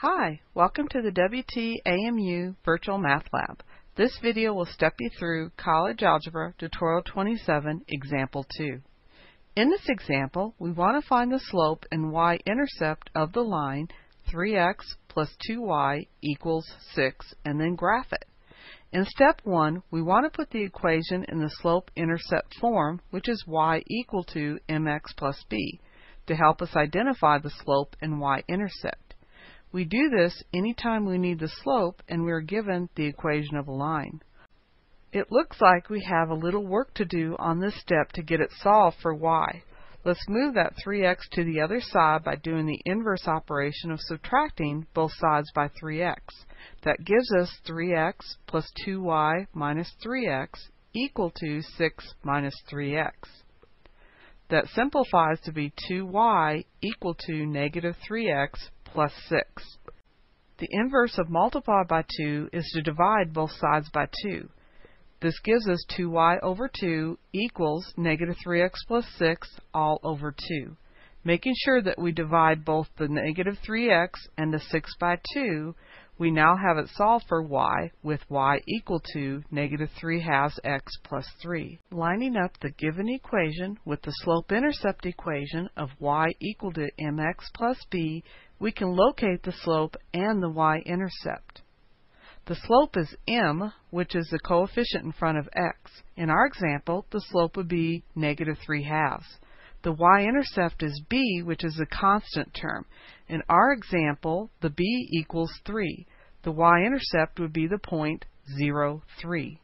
Hi, welcome to the WTAMU Virtual Math Lab. This video will step you through College Algebra Tutorial 27, Example 2. In this example, we want to find the slope and y-intercept of the line 3x plus 2y equals 6 and then graph it. In step 1, we want to put the equation in the slope-intercept form, which is y equal to mx plus b, to help us identify the slope and y-intercept. We do this anytime we need the slope and we are given the equation of a line. It looks like we have a little work to do on this step to get it solved for y. Let's move that 3x to the other side by doing the inverse operation of subtracting both sides by 3x. That gives us 3x plus 2y minus 3x equal to 6 minus 3x. That simplifies to be 2y equal to negative 3x plus 6. The inverse of multiply by 2 is to divide both sides by 2. This gives us 2y over 2 equals negative 3x plus 6 all over 2. Making sure that we divide both the negative 3x and the 6 by 2, we now have it solved for y with y equal to negative 3 halves x plus 3. Lining up the given equation with the slope-intercept equation of y equal to mx plus b, we can locate the slope and the y-intercept. The slope is m, which is the coefficient in front of x. In our example, the slope would be negative 3 halves. The y-intercept is b, which is a constant term. In our example, the b equals 3. The y-intercept would be the point 0, 3.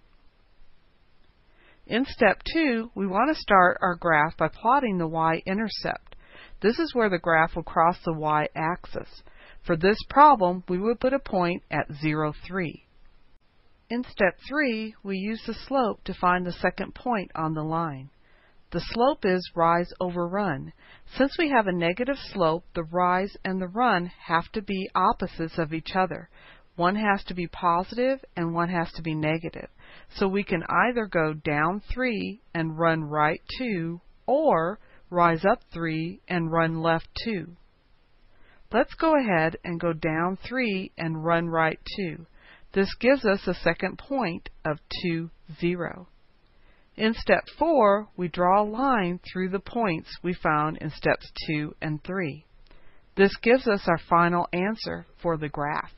In step 2, we want to start our graph by plotting the y-intercept. This is where the graph will cross the y-axis. For this problem, we would put a point at 0, 3. In step 3, we use the slope to find the second point on the line. The slope is rise over run. Since we have a negative slope, the rise and the run have to be opposites of each other. One has to be positive and one has to be negative. So we can either go down 3 and run right 2, or rise up 3, and run left 2. Let's go ahead and go down 3 and run right 2. This gives us a second point of 2, 0. In step 4, we draw a line through the points we found in steps 2 and 3. This gives us our final answer for the graph.